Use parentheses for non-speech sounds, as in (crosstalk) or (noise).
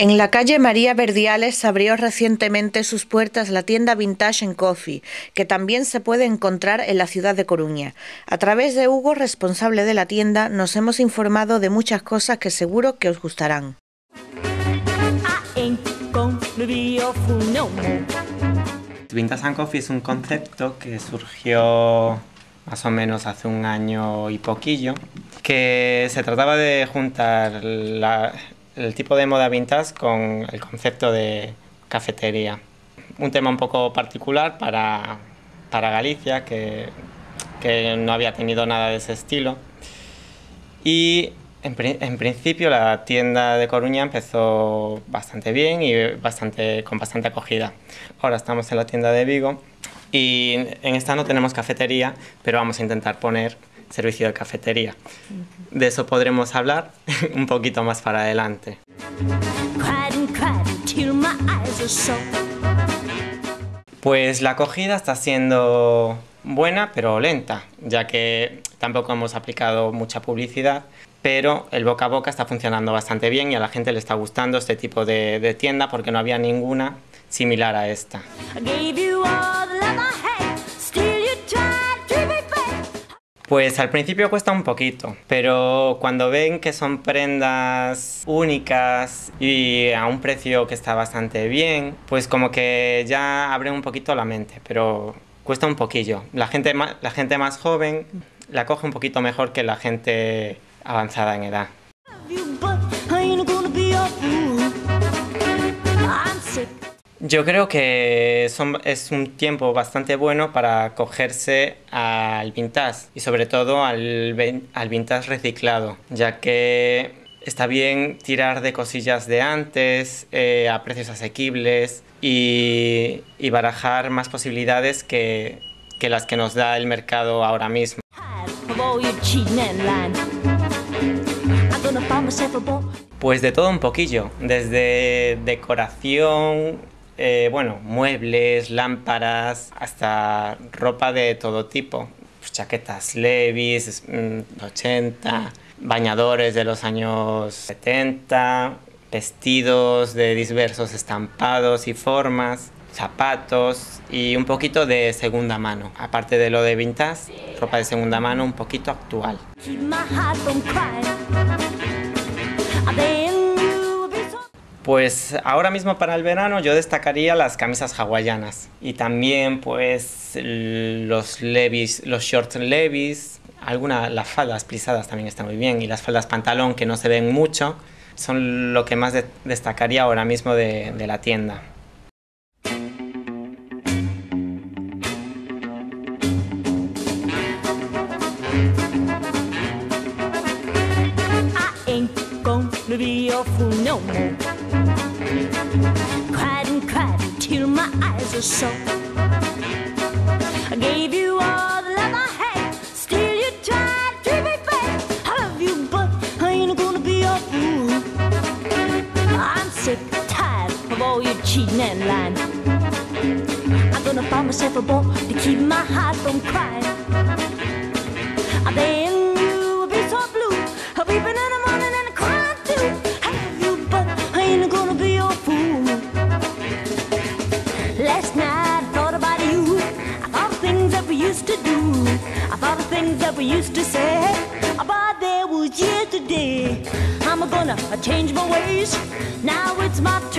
En la calle María Verdiales abrió recientemente sus puertas la tienda Vintage Coffee, que también se puede encontrar en la ciudad de Coruña. A través de Hugo, responsable de la tienda, nos hemos informado de muchas cosas que seguro que os gustarán. Vintage and Coffee es un concepto que surgió más o menos hace un año y poquillo, que se trataba de juntar la, el tipo de moda vintage con el concepto de cafetería. Un tema un poco particular para, para Galicia, que, que, no había tenido nada de ese estilo. Y en, en, principio la tienda de Coruña empezó bastante bien y bastante, con bastante acogida. Ahora estamos en la tienda de Vigo y en esta no tenemos cafetería, pero vamos a intentar poner servicio de cafetería. De eso podremos hablar (laughs) un poquito más para adelante. Pues la acogida está siendo buena pero lenta, ya que tampoco hemos aplicado mucha publicidad, pero el boca a boca está funcionando bastante bien y a la gente le está gustando este tipo de, de tienda porque no había ninguna similar a esta. Pues al principio cuesta un poquito, pero cuando ven que son prendas únicas y a un precio que está bastante bien, pues como que ya abre un poquito la mente, pero cuesta un poquillo. La gente, la gente más joven la coge un poquito mejor que la gente avanzada en edad. Yo creo que es un tiempo bastante bueno para cogerse al vintage y sobre todo al, al vintage reciclado, ya que está bien tirar de cosillas de antes eh, a precios asequibles y, y barajar más posibilidades que, que las que nos da el mercado ahora mismo. Pues de todo un poquillo, desde decoración, eh, bueno, muebles, lámparas, hasta ropa de todo tipo. Pues chaquetas Levis, 80, mm, bañadores de los años 70, vestidos de diversos estampados y formas, zapatos y un poquito de segunda mano. Aparte de lo de vintage, ropa de segunda mano un poquito actual. Pues ahora mismo para el verano yo destacaría las camisas hawaianas y también pues los levis, los shorts levis, algunas las faldas plisadas también están muy bien y las faldas pantalón que no se ven mucho son lo que más destacaría ahora mismo de, de la tienda. My eyes are sore. I gave you all the love I had, still you tried to treat me bad. I love you, but I ain't gonna be a fool. I'm sick, tired of all your cheating and lying. I'm gonna find myself a boy to keep my heart from crying. Things that we used to say. But there was yesterday. I'm gonna change my ways. Now it's my turn.